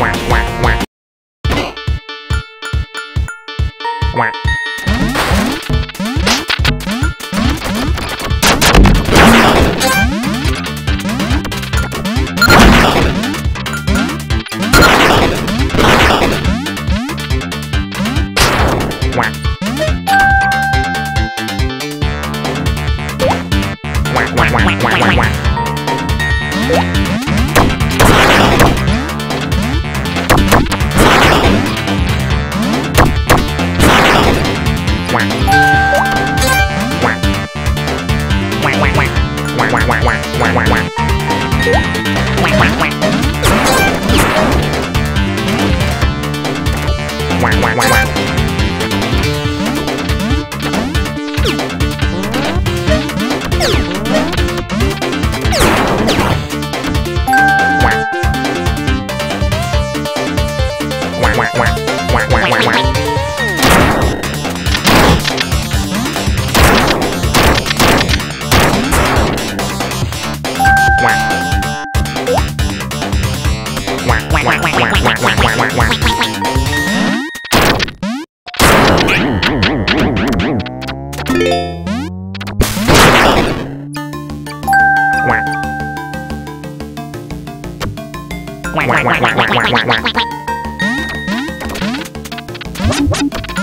whack, whack.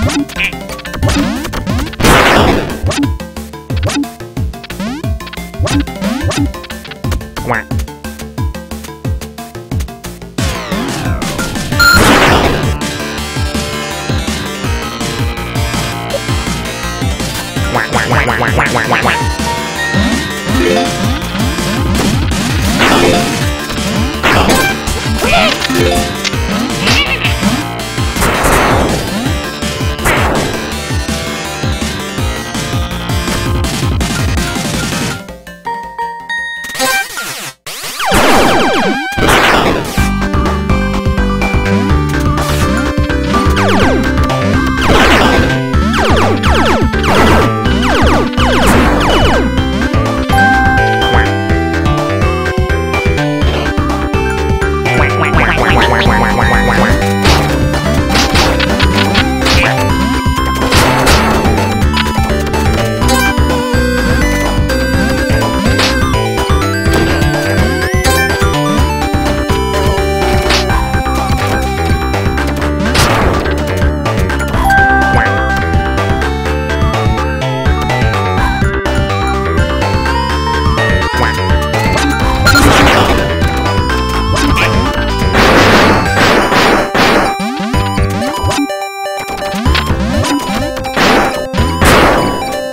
Okay.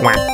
Quack.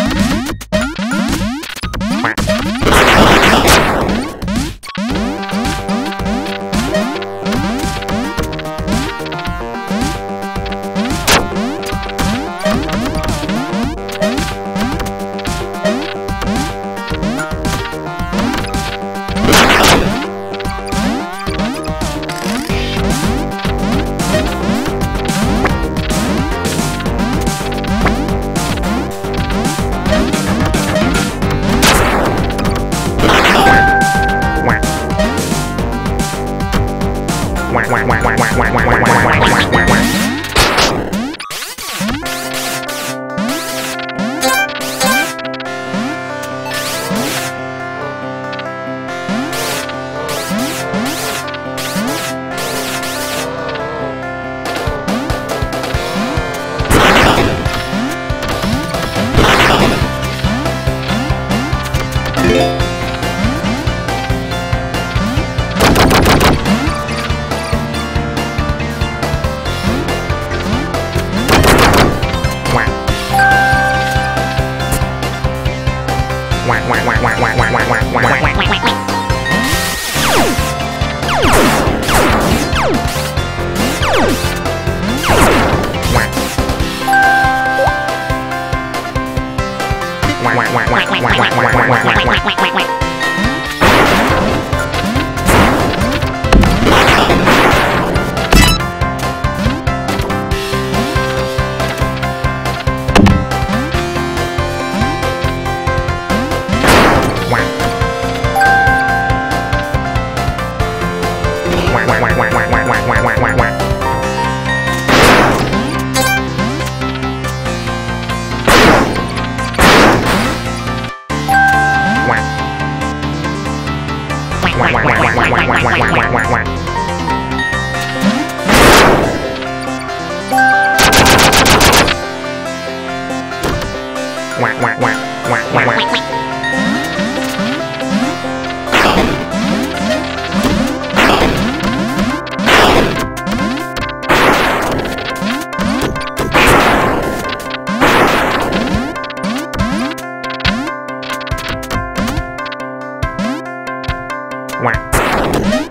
Yeah. quạt quạt quạt quạt quạt quạt. Quạt.